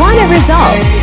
Want a result!